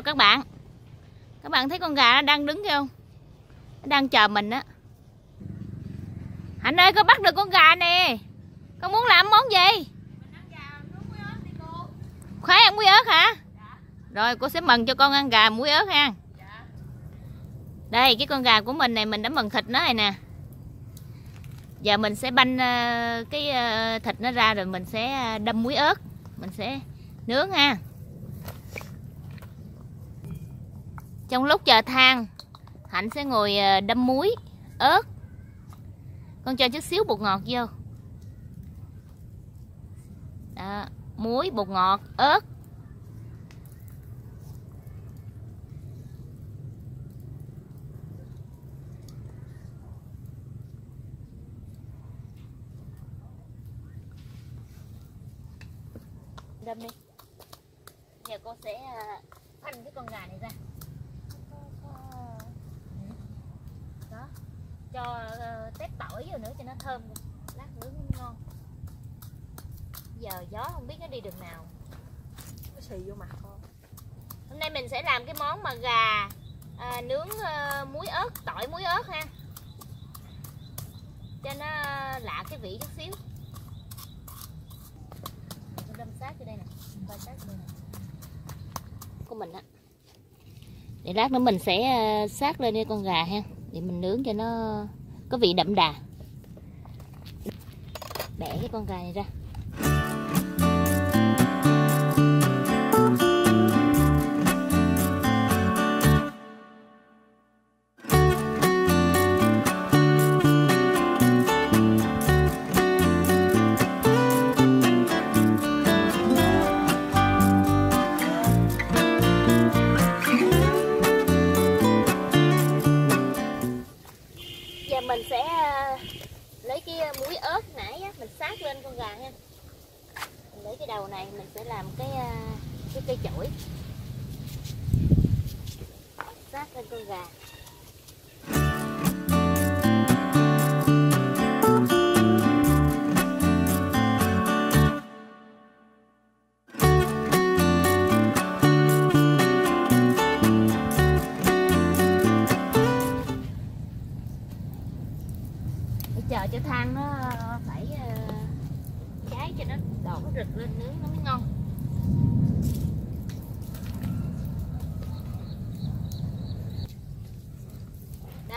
chào các bạn. Các bạn thấy con gà nó đang đứng kia không? Nó đang chờ mình á. Anh ơi, con bắt được con gà nè. Con muốn làm món gì? Khoái ăn muối ớt hả? Rồi, cô sẽ mần cho con ăn gà muối ớt ha. Đây, cái con gà của mình này, mình đã mần thịt nó này nè. Giờ mình sẽ banh ờ, cái ờ, thịt nó ra rồi mình sẽ ờ, đâm muối ớt. Mình sẽ nướng ha. Trong lúc chờ than hạnh sẽ ngồi ờ, đâm muối ớt. Con cho chút xíu bột ngọt vô. Đó, muối bột ngọt ớt. Đâm đi. Giờ cô sẽ ờ, phanh cái con gà này ra. Đó cho ờ, tép tỏi vô nữa cho nó thơm. Lát nướng ngon. Giờ gió không biết nó đi đường nào. Nó xì vô mặt con. Hôm nay mình sẽ làm cái món mà gà à, nướng ờ, muối ớt tỏi muối ớt ha. Cho nó lạ cái vị chút xíu. Mình đâm sát vô đây nè. Coi sát vô nè. Của mình á. Để lát nữa mình sẽ sát lên đây con gà ha để mình nướng cho nó có vị đậm đà. Bẻ cái con gà này ra. Đầu này mình sẽ làm cái à, cái cây chổi. Sát lên con gà.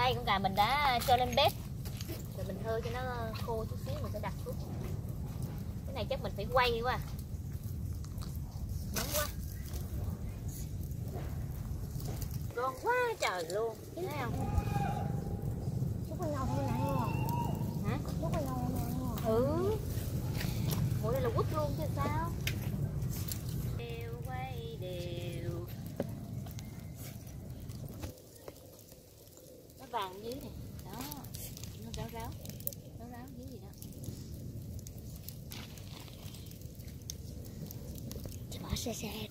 Đây con gà mình đã cho lên bếp. Rồi mình hơ cho nó khô chút xíu mình sẽ đặt xuống. Cái này chắc mình phải quay quá. Nóng quá. Ngon quá trời luôn thấy không? Lúc có nhau thôi nè hả? Lúc có nhau nè ừ. Ủa đây là quất luôn chứ bỏ xe xe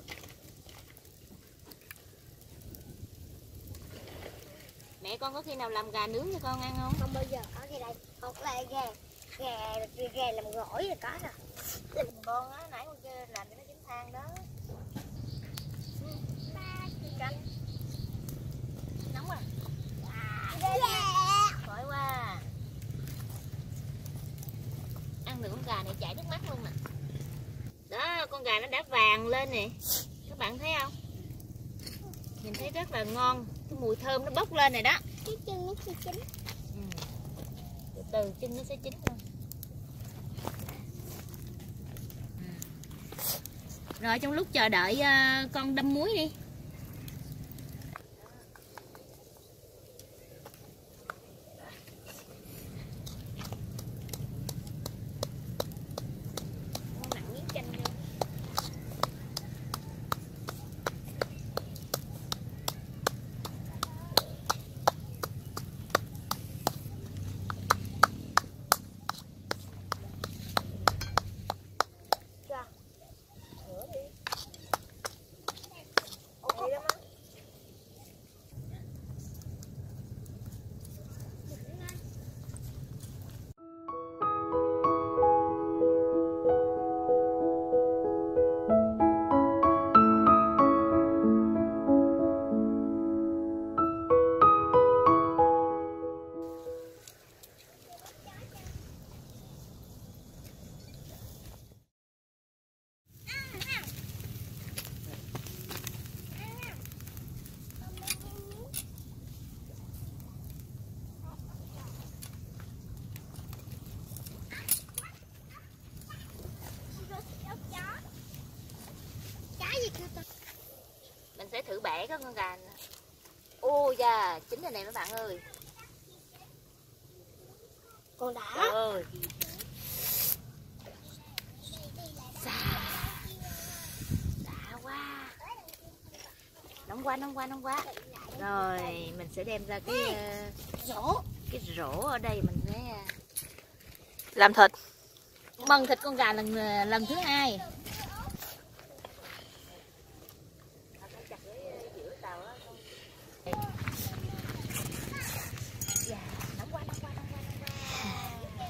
mẹ con có khi nào làm gà nướng cho con ăn không? Không bao giờ có cái đây không lại gà gà gà làm gỏi rồi có nè. Con á nãy con kêu làm cho nó chín than đó canh nóng à khỏi quá ăn được con gà này chảy nước mắt luôn nè đó con gà nó đã vàng lên nè. Các bạn thấy không? Nhìn thấy rất là ngon. Cái mùi thơm nó bốc lên này đó. Cái chân nó chưa chín. Ừ. từ từ chân nó sẽ chín luôn Ừ. rồi trong lúc chờ đợi ờ, con đâm muối đi rễ có con gà ô da chín rồi này mấy bạn ơi. Con trời đã. ơi Xà. đã quá. Nóng quá nóng quá nóng quá. Rồi mình sẽ đem ra cái ờ, Rổ. cái rổ ở đây mình sẽ ờ, làm thịt. mần thịt con gà lần lần thứ hai Dạ, nóng quá, nóng quá, nóng quá, nóng quá.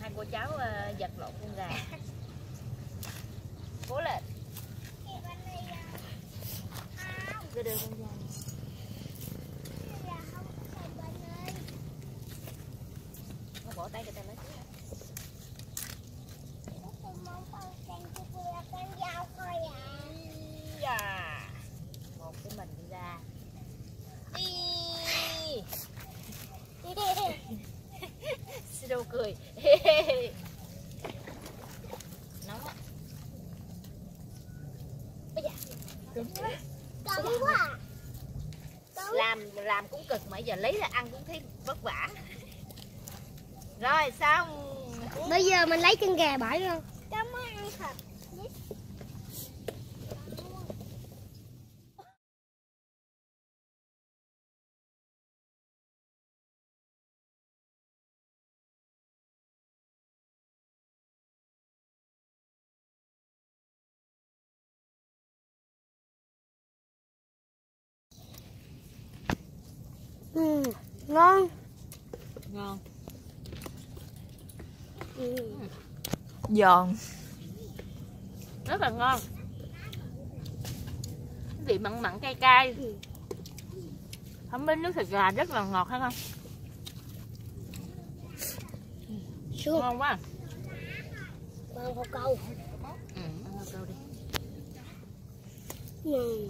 hai cô cháu ờ, giật lộn con gà. Cố lên. Đưa đưa con gà nó bỏ tay cho ta lấy Dạ. một cái mình đi ra Ý. Sido cười nóng á Bây giờ cứng quá làm làm cũng cực mà giờ lấy ra ăn cũng thấy vất vả. Rồi xong. Bây giờ mình lấy chân gà bỏ vô. Cảm ơn thật. Ừ, ngon. ngon Ừ. giòn rất là ngon vị mặn mặn cay cay Ừ. không biết nước thịt gà rất là ngọt hay không Sướng. ngon quá Ngon một câu. ừ, ăn câu đi Ừ.